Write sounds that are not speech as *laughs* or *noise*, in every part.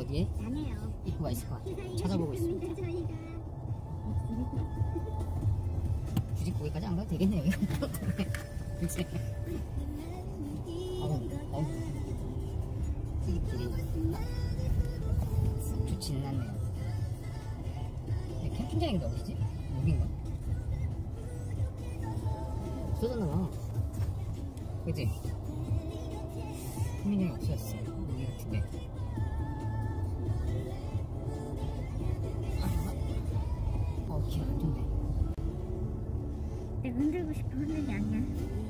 어디에 입구가 있을 것 같아요. 찾아보고 있습니다. 굳이 거기까지 안 가도 되겠네요. *laughs* 글쎄. 어우, 어우. 이 길이 좋지는 않네요. 캠핑장이 근데 어디지? 여긴가? 없어졌나 봐. 그지? 캠핑장이 없어졌어. 여기 같은데. 흔들고 싶어 게 아니야.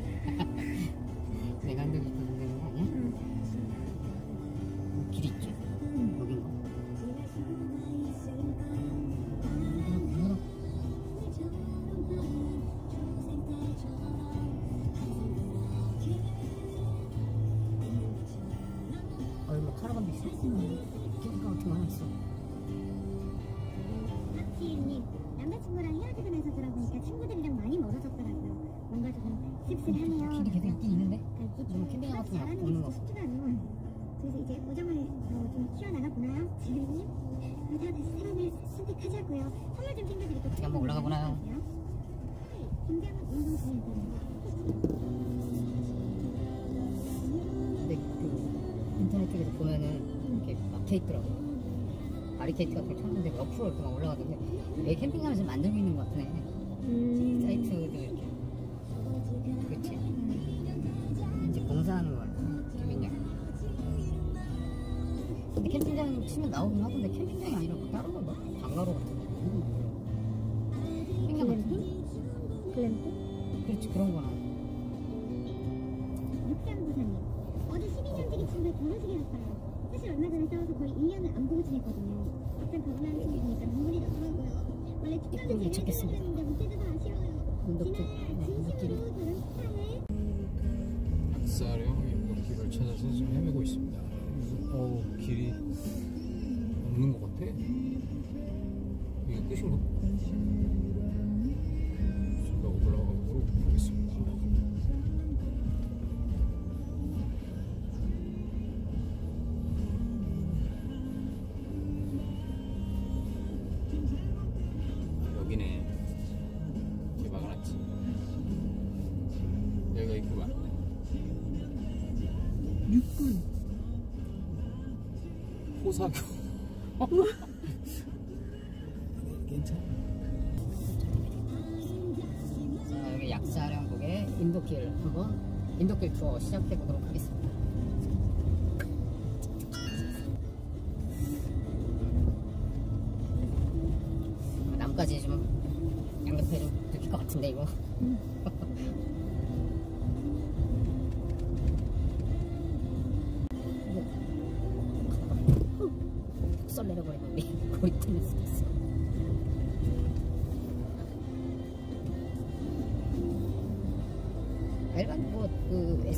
이렇게 막혀 있더라고. 바리케이트 같은 거 쳤는데 옆으로 이렇게 막 올라가던데 왜 캠핑장에서 만들고 있는 것 같네. 음. 사이트도 이렇게. 그치? 이제 공사하는 거야. 캠핑장. 근데 캠핑장 치면 나오긴 하던데 캠핑장이 아니라 뭐 다른 건가? 제가 찾겠습니다. 했는데 사교. 괜찮아. 자, 여기 약사령국의 인도길 한번 인도길 투어 시작해 보도록 하겠습니다.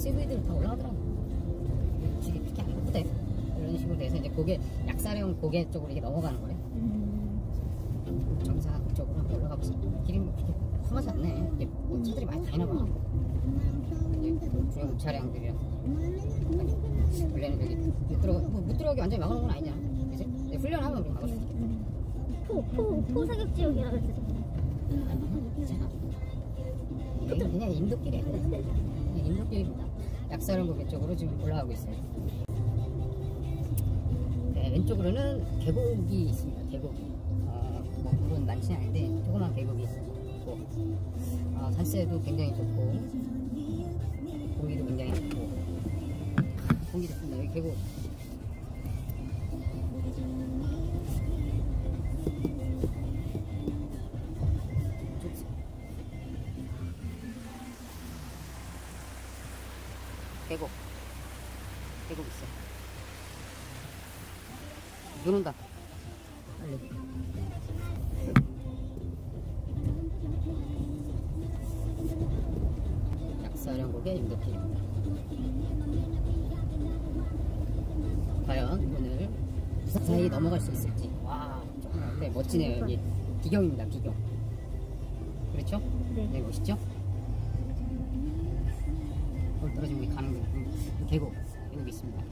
SUV들 다 올라가더라고. 길이 그렇게 안 예쁘대. 이런 식으로 돼서 이제 고개 약사령 고개 쪽으로 이게 넘어가는 거래. 정사 쪽으로 한번 올라가 보자. 길이 뭐 그렇게 험하지 않네. 이게 뭐 차들이 많이 다니나 봐. 중국 차량들이랑 원래는 여기 못 들어 뭐못 들어가게 완전히 막아놓은 건. 그지? 근데 훈련하면 우리 막을 수 있겠다. 포, 포, 포사격 지역이라 그랬어 괜찮아. 여기 그냥. 그냥 인도길입니다. 약사령고개 쪽으로 지금 올라가고 있어요. 네, 왼쪽으로는 계곡이 있습니다. 계곡. 어, 뭐 물은 많지는 않은데 조그만 계곡이 있고 어, 산세도 굉장히 좋고 공기도 굉장히 좋고 공기 좋습니다. 여기 계곡. 계곡. 계곡 있어. 눈 온다. 빨리. 약사령국의 인도길입니다. 과연 오늘 무사히 넘어갈 수 있을지. 와, 정말 네, 멋지네요, 여기. 비경입니다. 비경. 그렇죠? 네. 네, 멋있죠? 거기 떨어지면 가는 계곡. 계곡이 있습니다.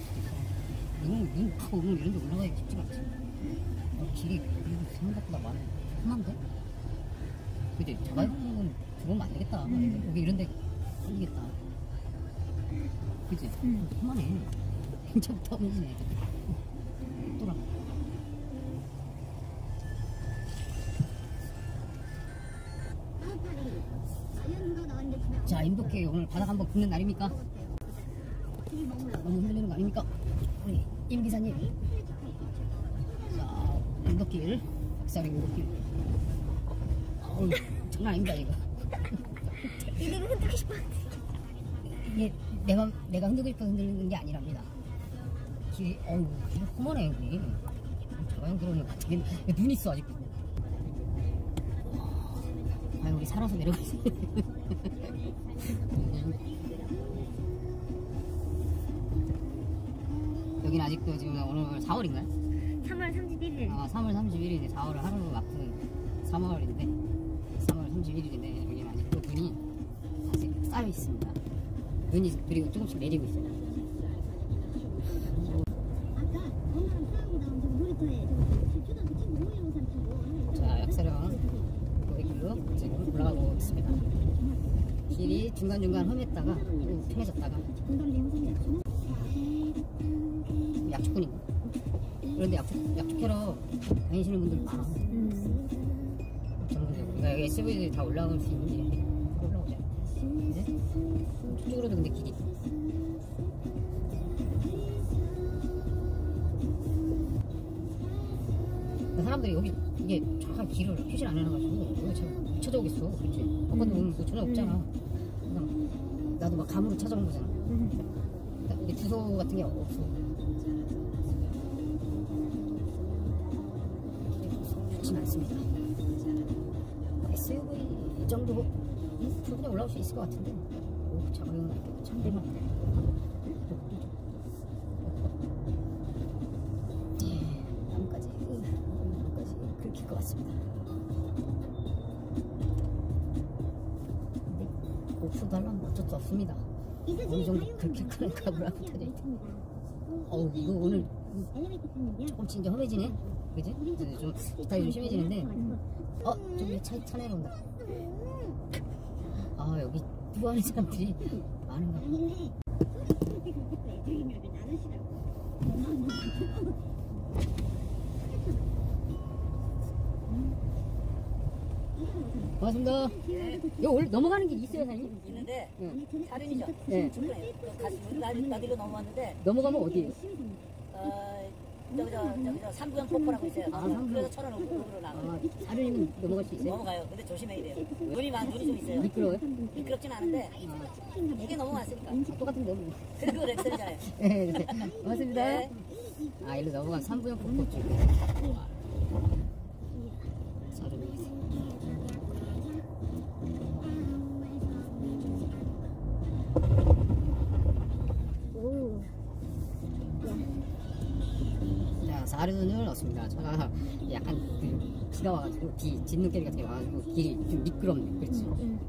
수도 있어. 눈, 이런 데 올라가기 쉽지가 않지. 어, 길이 그리고 생각보다 많아. 험한데? 그지? 자가용은 들어오면 안 되겠다. 여기 이런 데 걸리겠다. 그지? 응. 험하네. 괜찮다, 그지? 나왔는데 집에 안 자, 임덕기 오늘 바닥 한번 긁는 날입니까? 너무 흔들리는 거 아닙니까? 우리 임 기사님. 자, 임덕길. 박사리 임덕길. 어우, 장난 아닙니다, 이거. 이대로 흔들고 싶어. 내가 내가 흔들고 싶어 흔들리는 게 아니랍니다. 길이 어우 이거 험하네 여기. 것 같아. 눈 있어 아직도. 아 우리 살아서 내려가지. *laughs* 여기는 아직도 지금 오늘 4월인가요? 3월 31일. 아 3월 31일인데 4월을 하루 앞둔 3월인데 3월 31일인데 여기는 아직도 눈이 아직 쌓여 있습니다. 눈이 그리고 조금씩 내리고 있어요. 자, 약사령 고객길로 지금 올라가고 있습니다. 길이 중간중간 험했다가 또 편해졌다가. 약초꾼인가? 그런데 약초, 약초캐러 다니시는 분들 많아. 음. 전문적으로. 그러니까 여기 SV들이 다 올라올 수 있는 근데 저쪽으로도 근데 길이 사람들이 여기 이게 정확한 길을 표시를 안 해놔가지고 여기 참못 찾아오겠어. 그렇지? 아까도 오늘 뭐 전화 없잖아. 그냥 나도 막 감으로 찾아온 거잖아. 근데 주소 같은 게 없어. 좋진 않습니다. 올라올 수 있을 것 같은데. 오, 자가용 참대만. 나뭇가지, 나뭇가지 긁힐 것 같습니다. 근데 고프도 하려면 어쩔 수 없습니다. 어느 정도 방법이 각오를 하고 있습니다. 타져 있다. 어우, 이거 오늘. 조금씩 이제 험해지네? 그지? 이제 좀 스타일이 좀 심해지는데. 어, 저기 차, 차 내려온다. 아, 여기 좋아하는 사람들이 많은가. 고맙습니다. 이거 원래 넘어가는 길 있어요, 사장님? 있는데 응. 살인이죠. 네. 나디- 나디로 넘어왔는데 넘어가면 어디에요? 어, 저기 저 저기 저 삼부형 폭포라고 있어요. 아. 그래서 천원 으로 나가. 아, 사장님은 넘어갈 수 있어요? 넘어가요. 근데 조심해야 돼요. 눈이 많 눈이 좀 있어요. 미끄러워요? 미끄럽진 않은데 이게 넘어왔으니까. 똑같은데, 뭐. 그리고 렉슨이잖아요. *laughs* 네, 네. 고맙습니다. 네. 아, 일로 넘어간 삼부형 폭포 쪽. 자, 사륜을 얻습니다. 차가 약간 그 비가 와가지고, 비, 짓눈길 같은 게 와가지고, 길이 좀 미끄럽네. 그렇지. 응.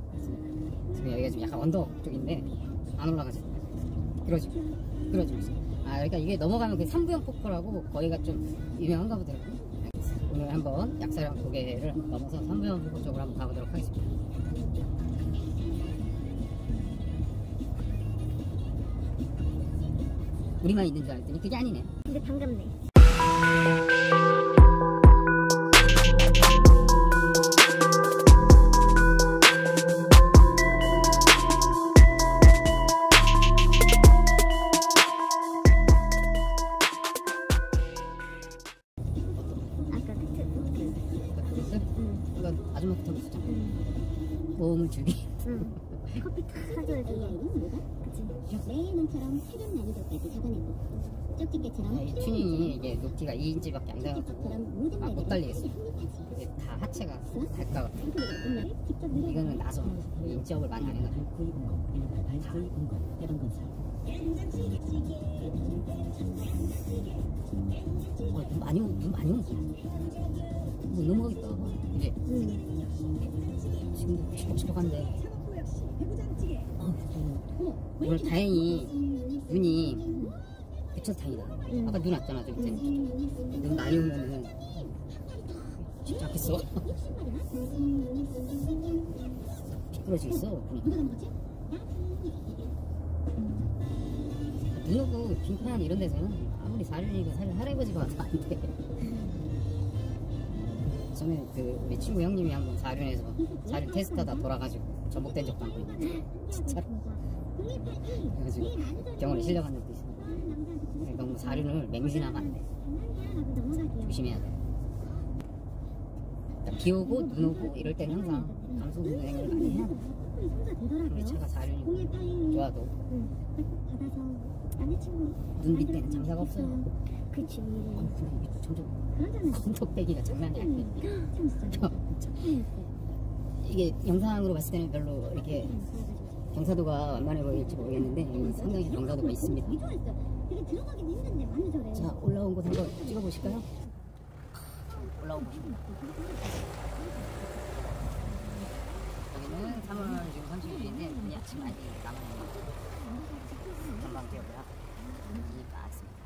지금 여기가 좀 약간 언덕 쪽인데, 안 올라가죠. 그러지. 그러지. 아, 그러니까 이게 넘어가면 그 삼부형 폭포라고 거기가 좀 유명한가 보더라고요. 오늘 한번 약사령 고개를 넘어서 삼부형 폭포 쪽으로 한번 가보도록 하겠습니다. 우리만 있는 줄 알았더니 그게 아니네. 근데 반갑네. 레이먼처럼 최근 난이도까지 적어내고 쪽집게처럼 튜닝이 이게 높이가 2인치밖에 안 돼가지고 아, 못 말들이 달리겠어. 합리화지. 이게 다 하체가 직접 누르고 이거는 나서 인적을 많이 안 해가지고 어, 눈 많이 오, 눈 많이 온다. 못 넘어가겠다. 이제 음. 지금도 시끌시끌한데 어, 왜 오늘 이렇게 다행히 음, 눈이 그쳐서 다행이다. 음. 아까 눈 왔잖아 좀 음, 이제 음, 눈 많이 오면은 진짜 않겠어. 음. *laughs* 미끄러지겠어. 거지? 눈 오고 빈판 이런 데서는 아무리 사륜이고 사륜 할아버지가 와도 안 돼. *laughs* 전에 그 우리 친구 형님이 한번 사륜에서 사륜 테스트하다 돌아가지고 전복된 적도 한 번 있는데 *laughs* 진짜로 그래가지고 병원에 실려간 적도 있어. 너무 사륜을 맹신하면 안 돼. 조심해야 돼. 비 오고 눈 오고 이럴 때는 항상 감속 운행을 많이 해야 돼. 우리 차가 사륜이고 좋아도 눈 밑에는 장사가 없어요. 그치. 그러잖아. 공덕배기가 장난이 아니야. 참 진짜. 이게 영상으로 봤을 때는 별로 이렇게 경사도가 완만해 보일지 모르겠는데 상당히 경사도가 있습니다. 자 올라온 곳 한번 찍어보실까요? 올라온 곳. 여기는 3월 지금 30일인데 눈이 아침 많이 남아있는 전방 지역이라 눈이 많습니다.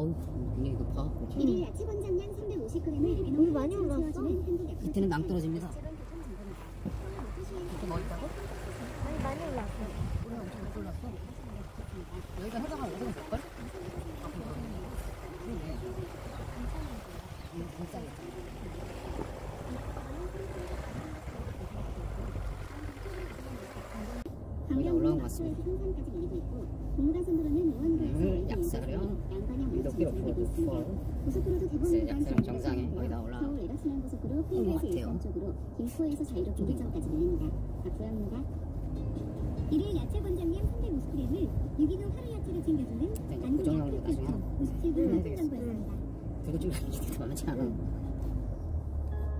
어우 굉장히 높아. 일일 야채 권장량 350g을 너무 많이 올랐어. 그때는 낭 떨어집니다. 이렇게 멀다고? 아니 많이 올랐어. 우리 엄청 못 올랐어. 여기가 해당 한 5등 될걸? 그러네. 음, 비 여기 올라온 것 같습니다. 오늘 약사령, 대부분 이제 약사령 정상에 거의 다 올라. 서울 에러스면 고속도로 것 같아요. 김포에서 자유로 분기점까지 밀립니다. 앞서합니다. 일일 야채 권장량 350g을 유기농 하루 야채로 챙겨주는 네, 플랫폼 하나 57분 해야 한국 되겠어. 정보였습니다. 그거 찍을 기회가 많지 않아.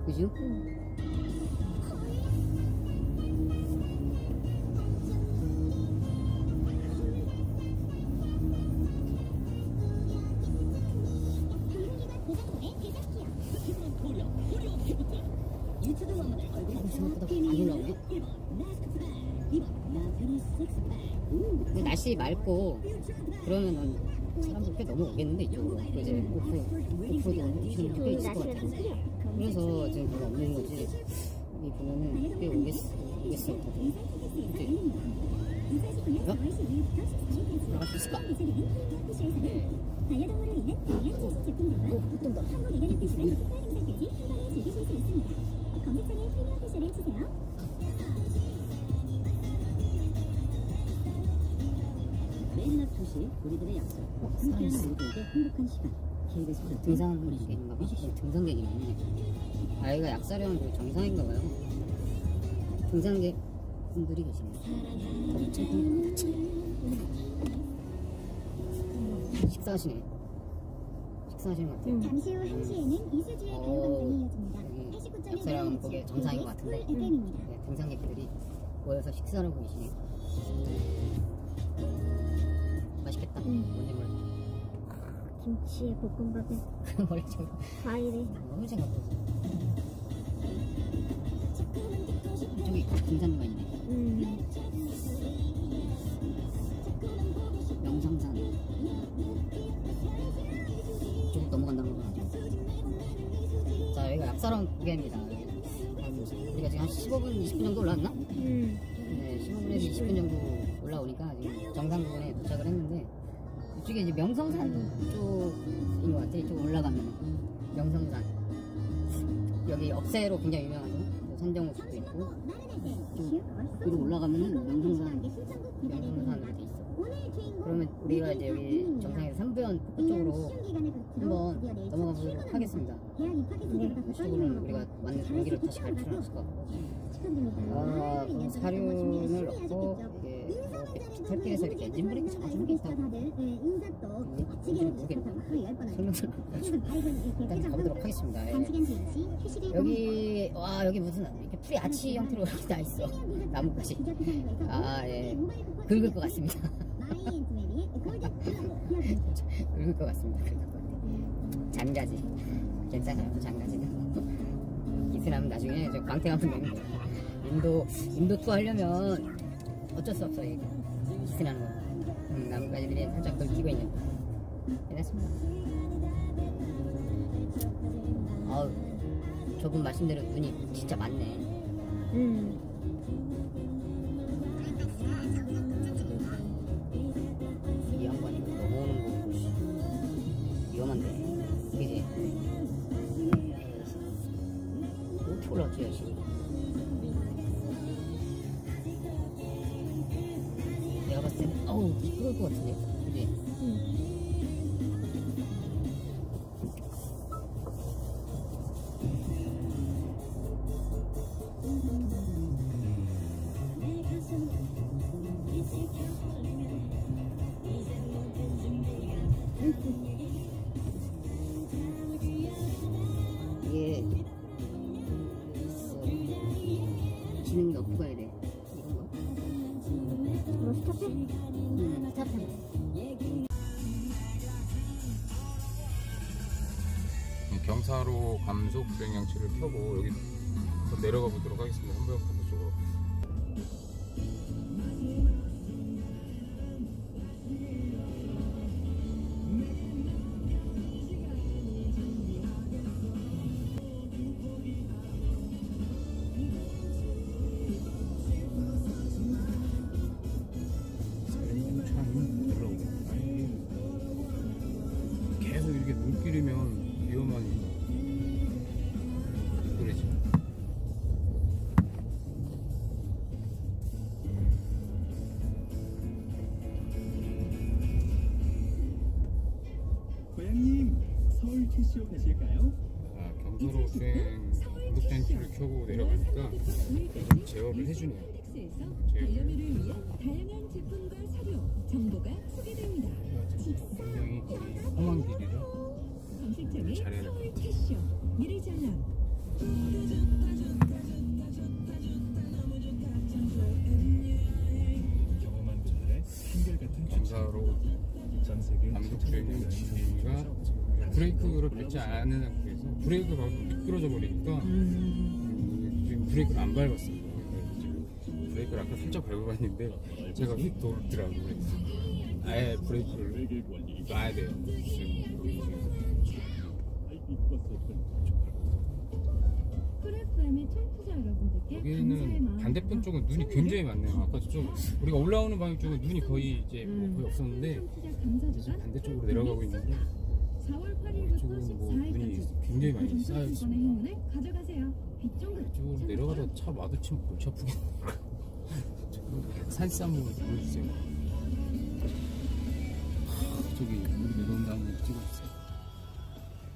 그죠? 생 날씨 맑고 그러면은 사람들 꽤 넘어오겠는데 이쪽으로 또 이제 오프 오프로드 오시는 분꽤 있을 것 같아. 그래서 지금 별로 없는 거지. 여기 보면은 꽤 오겠어 오겠어. 그치? 어? 올라갈 수 있을까? 반려동물을 위한 다양한 최신 제품들과 한국 이간의 패션을 특별 행사까지 한 번에 즐기실 수 있습니다. 검색창에 프리미엄 패션을 치세요. 우리들의 약속 함께하는 모두에게 행복한 시간 KBS 플랫폼 등산객인가 봐. 어, 등산객이네. 아이가 약사령 그 정상인가 봐요. 등산객 분들이 계시네. 엄청 큰 식사하시네. 식사하시는 것 같아요. 잠시 후 1시에는 이수지의 어, 가요광장이 이어집니다. 여기 89.1 약사령 거기 정상인 것 같은데. FM입니다. 네, 등산객들이 모여서 식사를 하고 계시네요. 뭔지 몰라. 김치에 볶음밥에 *laughs* 원래 좀 과일에 너무 생각보다. 등산로가 있네. 음. 명성산. 쭉 넘어간다는 거. 자, 여기가 약사랑 구경입니다. 한, 우리가 지금 한 15분, 20분 정도 올라왔나? 음. 네, 15분에서 20분 정도 올라오니까 지금 이쪽에 이제 명성산 쪽인 것 같아. 이쪽 올라가면 명성산. 여기 억새로 굉장히 유명하죠. 뭐 선정호수도 있고 좀 위로 올라가면은 명성산 명성산으로 돼 있어. 그러면 우리가 이제 여기 정상에서 삼부연 북부 쪽으로 한번 넘어가 보도록 하겠습니다. 이쪽으로는 우리가 맞는 경기를 다시 갈 필요는 없을 것 같고. 아, 사륜을 넣고 이렇게 비탈길에서 이렇게 엔진 브레이크 잡아주는 게 있다고. 설명서 일단 가보도록 하겠습니다. 예. 여기 와 여기 무슨 이렇게 풀이 아치 형태로 이렇게 나 있어 나무까지. 아 예. 긁을 것 같습니다. *laughs* 긁을 것 같습니다. 긁을 것 같아. 장가지. 괜찮아요 장가지는. *laughs* 이슬하면 나중에 저 광택하면 됩니다. 인도 인도 투어 하려면 어쩔 수 없어 이게 이슬하는 거. 음, 나뭇가지들이 살짝 긁히고 있는. 거. 괜찮습니다. 아우 저분 말씀대로 눈이 진짜 많네. 음. 이 양반이 넘어오는 거 씨, 위험한데 그지? 어떻게 올라왔지 어우 그럴 경사로 감속 주행장치를 켜고 여기 더 내려가 보도 길이라 검색창에 잘해야 될 서울 캐쇼, 미래전략, 경험한 분들의 한결같은 경사로 전 세계 감속 주행장치가 브레이크를 밟지 않은 상태에서 브레이크 밟으면 미끄러져 버리니까 음, 지금 브레이크를 안 밟았어요. 브레이크를 아까 살짝 밟아봤는데 제가 휙 돌더라고요. 아예 브레이크를 놔야 돼요. 여기 여기는 반대편 쪽은 눈이 굉장히 많네요. 아까 저쪽 우리가 올라오는 방향 쪽은 눈이 거의 이제 뭐 거의 없었는데 이제 반대쪽으로 내려가고 있는데 4월 8일부터 이쪽은 뭐 눈이 14일까지 굉장히 많이 쌓여 있습니다. 이쪽으로 내려가다 차 마주치면 골치 아프겠네. 산삼 한번 보여주세요. 하, 저기 우리 내려온 다음에 찍어주세요.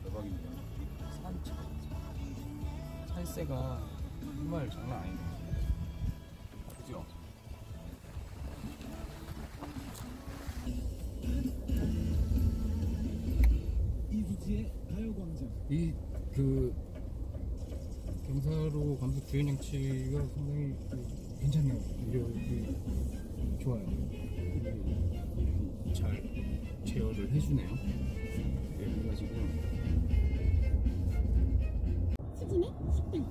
대박입니다. 산차. 살새가 정말 장난 아니네. 그죠? 이기지의 가요광장 이그 경사로 감속 주행장치가 상당히 그 괜찮네요. 이력이 좋아요. 잘 제어를 해주네요. 여기가 지금 수진의 식당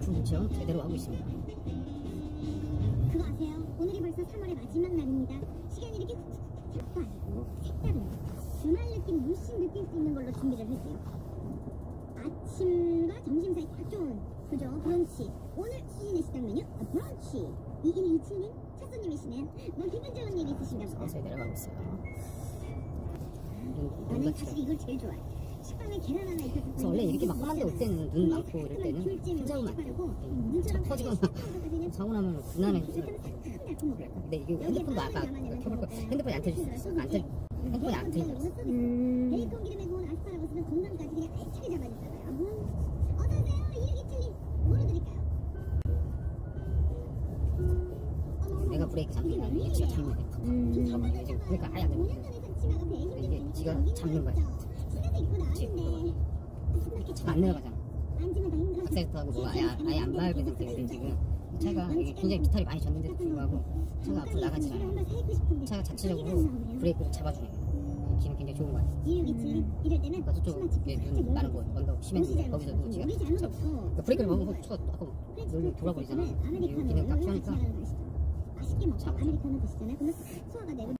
그렇죠. 제대로 하고 있습니다. 그거 아세요? 오늘이 벌써 3월의 마지막 날입니다. 시간이 이렇게 훅훅훅 아니고 색다른 주말 느낌 물씬 느낄 수 있는 걸로 준비를 했어요. 아침과 점심 사이 딱 좋은 그죠? 브런치. 오늘 수진의 식당 메뉴 아, 브런치. 2127님 첫 손님이시네요. 뭐 기분 좋은 일 있으신가 보다. 서서히 내려가고 있어요. 나는 사실 이걸 제일 좋아해. 식빵에 계란 하나 있어서 그래서 원래 이렇게 막 험한데 올 때는 눈 많고 이럴 때는 돼요. 차 터지거나 사고 나면 그날은 근데 이게 핸드폰도 아까 켜볼 거 핸드폰이 안 켜질 수 있어. 핸드폰이 안. 음. 베이컨 기름에 브레이크 잡히면 이게 지가 잡는 거야. 잠깐만 지금 그러니까 아예 안 되고 5년 전에 산 치마가 배에 힘이 이게 지가 잡는 차가 안 내려가잖아. 악셀터하고 뭐 아예 아예 안 밟은 상태인데 지금 차가 굉장히 비탈이 많이 졌는데도 불구하고 차가 앞으로 나가지 않아요. 차가 자체적으로 브레이크를 잡아주는 거예요. 기는 굉장히 좋은 거야. 때는 그러니까 저쪽 치마 이게 짚고 눈 많은 곳 언덕 심해지는데 거기서도 지금. 그러니까 브레이크를 먹으면 차가 아까 놀려 돌아버리잖아. 이 기능 딱 켜니까 맛있게 먹고 잡아. 아메리카노 드시잖아요. 그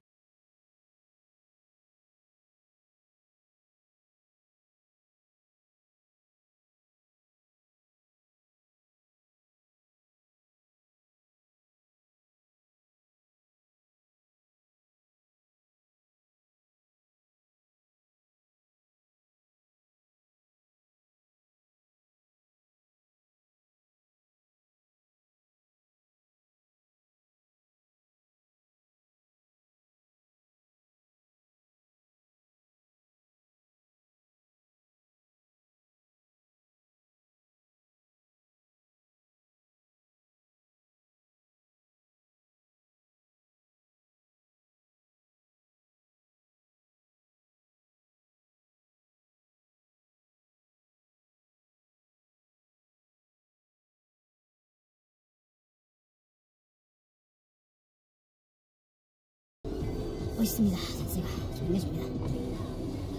되고 멋있습니다. 자세가 좀 끝내줍니다.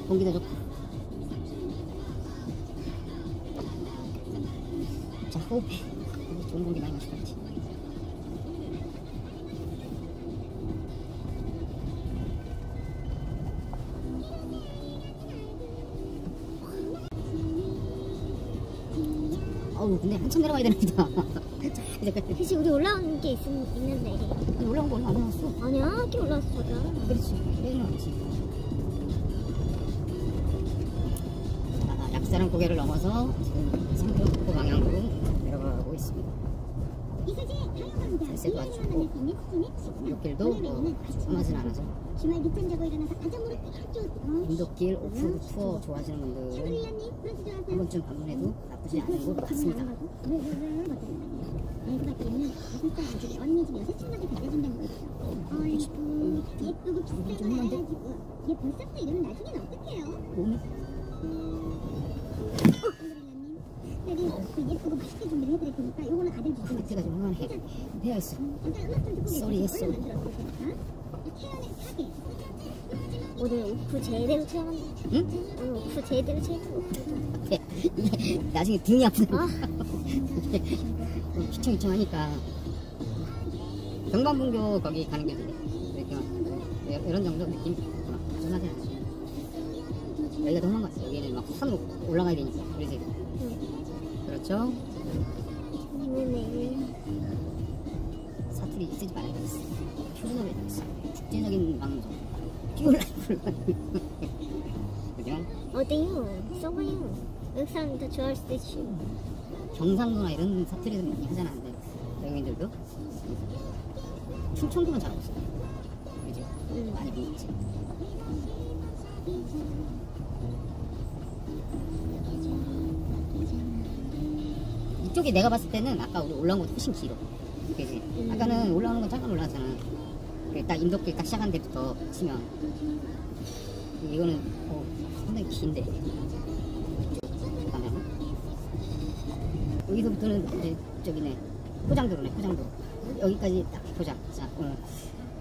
공기도 좋고. 자, 호흡해. 좋은 공기 많이 마시고 있지. 어우, 근데 한참 내려가야 됩니다. *laughs* 이제 우리 올라온 게 있, 있는데 올라온 거 얼마 안 남았어. 아니야 꽤 올라왔어 저기야 그렇지. 않지. 아, 약사랑 고개를 넘어서 지금 상평포 방향으로 내려가고 있습니다. 이수지 가요광장 날씨도 아주 좋고, 인도길도 뭐 험하진 않아서 주말 늦잠 자고 일어나서 딱 좋고 인도길 오프로드 투어 좋아하시는 브런치 한? 번쯤 방문해도 나쁘지 않은 곳 같습니다. 알고. 봤더니 다섯 살 아들이 어린이집 여사친한테 데려다 준다는 거 있어 아이고 예쁘고 비싼 거 알아가지고. 얘 벌써부터 이러면 나중엔 어떡해요? 몸이 샤브릴라님 여기 그 예쁘고 맛있게 준비를 해드릴 테니까 요거는 아들 주시면 밑에가 좀 험하네. 헤어있어. 쏘리, 사계 오늘 오프 제대로 체험한다 응? 오늘 오프 제대로 체험 이게 *laughs* 나중에 등이 아프네. 아. *laughs* 이게 뭐 휘청휘청하니까 경방분교 거기 가는 길인데 이렇게 막 이- 이런 정도 느낌 전하지 않아요. 여기가 더 험한 것 같아요. 여기는 막 산으로 올라가야 되니까 그러지. 그렇죠. 네네 사투리 쓰지 말아야 되겠어. 표준어를 되겠어. 국제적인 방송. 피올 라이프를 그죠? 어때요? 써봐요 외국 사람들 좋아할 수도 있지 경상도나 이런 사투리들 많이 하잖아. 근데 외국인들도 충청도만 잘하고 있어. 그죠? 음. 많이 보이지. 이쪽이 내가 봤을 때는 아까 우리 올라온 것도 훨씬 길어. 그지? 아까는 올라오는 건 잠깐 올라왔잖아. 그딱 인도길 딱 시작한 데부터 치면. 이거는 어, 상당히 긴데. 가면. 여기서부터는 이제 저기네 포장도로네 포장도로 여기까지 딱 포장 자 오늘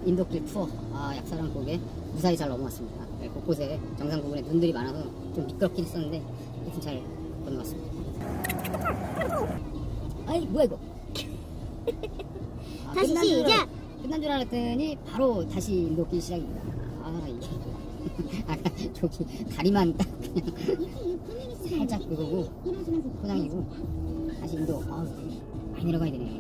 인도길 투어 아 약사랑 고개 무사히 잘 넘어왔습니다 네, 곳곳에 정상 부분에 눈들이 많아서 좀 미끄럽긴 했었는데 하여튼 잘 건너왔습니다 아이 뭐야 이거 *laughs* 아, 다시 시작! 끝난 줄 알았더니 바로 다시 녹기 시작입니다. 아 이게 아까 *laughs* 저기 다리만 딱 그냥 살짝 그거고 포장이고 다시 인도 아 많이 내려가야 되네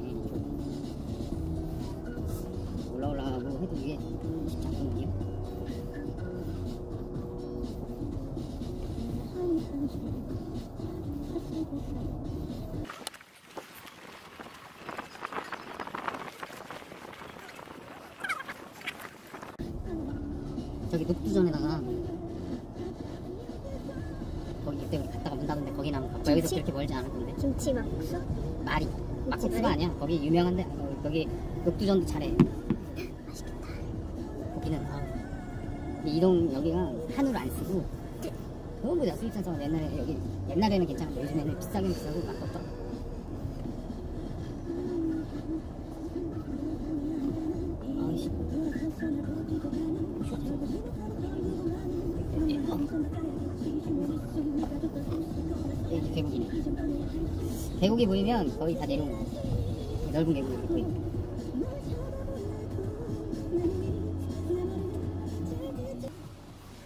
저기 녹두전에다가 거기 그때 우리 갔다가 문 닫은데 거기 나면 가고 여기서? 그렇게 멀지 않을 건데. 김치 막국수? 말이. 막국수가? 아니야. 거기 유명한데 어, 거기 녹두전도 잘해. 맛있겠다. 거기는 아, 이 이동 여기가 한우를 안 쓰고 너무 자 수입산성은 옛날에 여기 옛날에는 괜찮은데 요즘에는 비싸긴 비싸고 맛도 없다 거의 다 내려온 거 넓은 계곡이 이렇게 보이네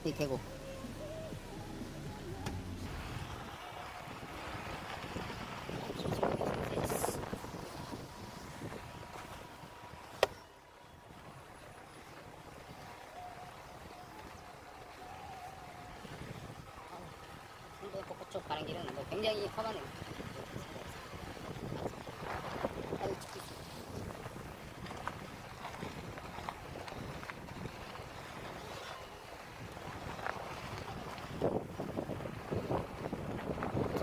이 계곡 쪽 가는 길은 뭐 굉장히 험하네요. 아유, 죽기 싫어.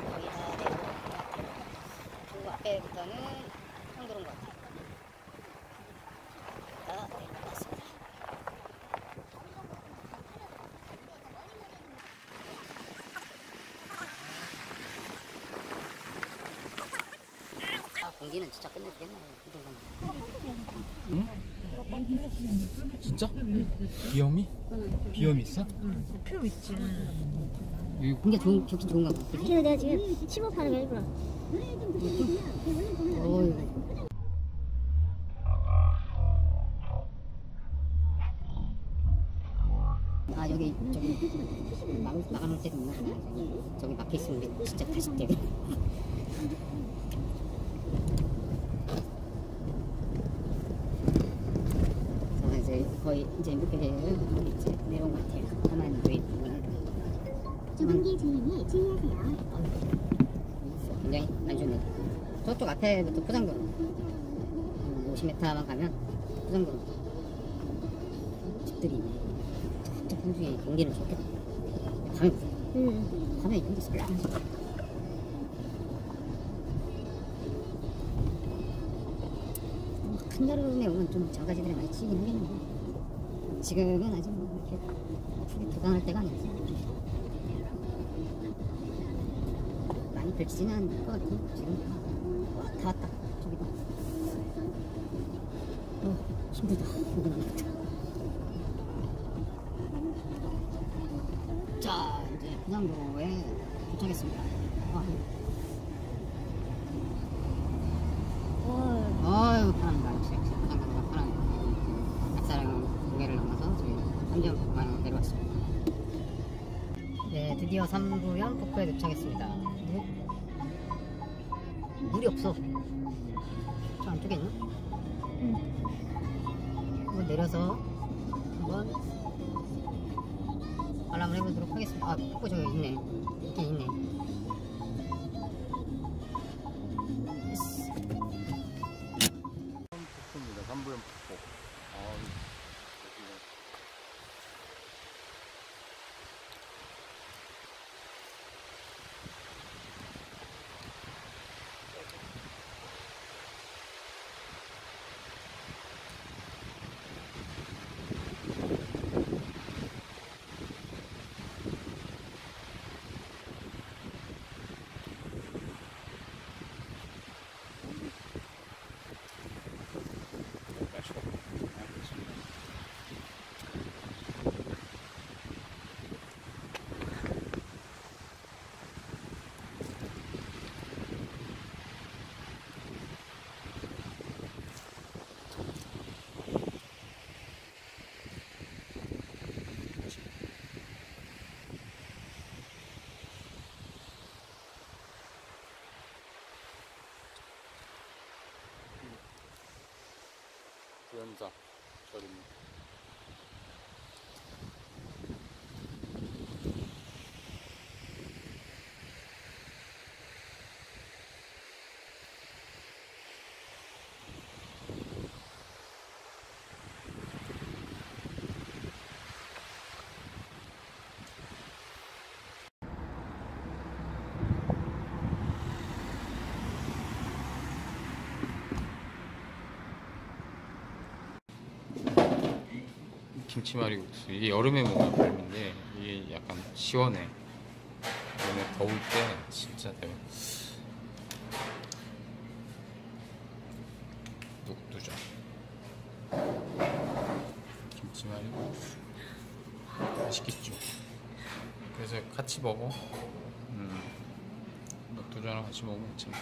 거의 다 내려오고 그리고 앞에부터는 청도로인 것 같아요. 다 내려갔습니다. 아, 공기는 진짜 끝내주겠네. 이 정도면. 진짜? 비염이? 비염 있어? 표 있지. 이거 공기가 좋은, 좋긴 좋은가 봐. 그치? 그래서 내가 지금 심호흡하는 거 일부러 어이구. 아 여기 저기 막, 막아놓을 때도 있나 저기, 막혀있으면 진짜 다시 때자 이제 거의 이제 무게를 이제 내려온 것 같아요 가만히 왜 이거는 좁은 길 주인이 주의하세요 굉장히 안 좋네. 저쪽 앞에부터 포장도로. 한 50m만 가면 포장도로. 집들이 있네. 저쪽 한중에 경기는 좋겠다. 밤에 보세요. 응 밤에 경기 쏠라. 한여름에 오면 좀 장가지들이 많이 치긴 하겠는데 지금은 아직 뭐 이렇게 풀이 도강할 때가 아니어서 많이 펼치지는 않을 것 같고 지금 와, 다 왔다. 저기다. 어 힘들다. 힘들다 자 이제 부산도로에 도착했습니다. 아, 역시 역시 부산도로가 편합니다 약사랑 고개를 넘어서 저희 삼지연폭포 내려왔습니다. 네 드디어 삼부연 폭포에 도착했습니다. 물, 물이 없어 저 안쪽에 있나? 한번 내려서 한번 관람을 해보도록 하겠습니다. 아 폭포 저기 있네 这么脏这里 김치말이국수 이게 여름에 먹는 별미인데 이게 약간 시원해. 여름에 더울 때 진짜 대박 녹두전 김치말이국수 맛있겠죠. 그래서 같이 먹어. 음, 녹두전랑 같이 먹으면 괜찮고